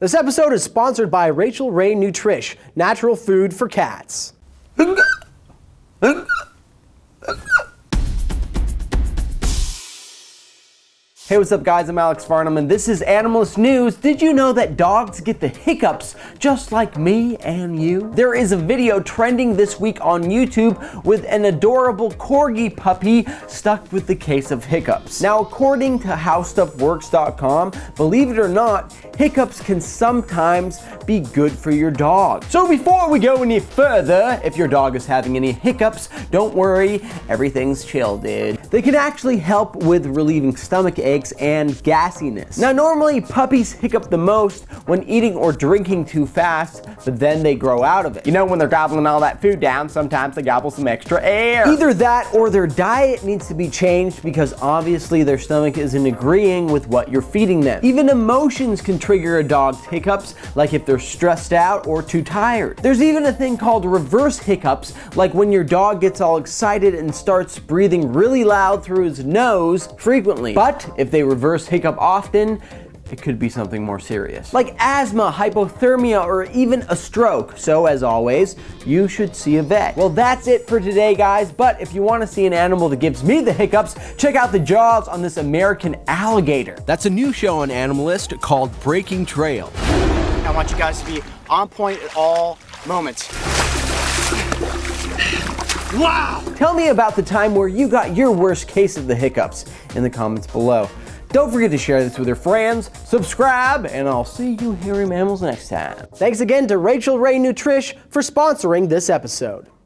This episode is sponsored by Rachael Ray Nutrish, natural food for cats. Hey, what's up guys? I'm Alex Farnham and this is Animalist News. Did you know that dogs get the hiccups just like me and you? There is a video trending this week on YouTube with an adorable corgi puppy stuck with the case of hiccups. Now, according to howstuffworks.com, believe it or not, hiccups can sometimes be good for your dog. So before we go any further, if your dog is having any hiccups, don't worry, everything's chill, dude. They can actually help with relieving stomach aches and gassiness. Now normally puppies hiccup the most when eating or drinking too fast, but then they grow out of it. You know when they're gobbling all that food down, sometimes they gobble some extra air. Either that or their diet needs to be changed because obviously their stomach isn't agreeing with what you're feeding them. Even emotions can trigger a dog's hiccups, like if they're stressed out or too tired. There's even a thing called reverse hiccups, like when your dog gets all excited and starts breathing really loud through his nose frequently. But if they reverse hiccup often, it could be something more serious. Like asthma, hypothermia, or even a stroke. So as always, you should see a vet. Well, that's it for today, guys. But if you want to see an animal that gives me the hiccups, check out the jaws on this American alligator. That's a new show on Animalist called Breaking Trail. I want you guys to be on point at all moments. Wow! Tell me about the time where you got your worst case of the hiccups in the comments below. Don't forget to share this with your friends, subscribe, and I'll see you hairy mammals next time. Thanks again to Rachael Ray Nutrish for sponsoring this episode.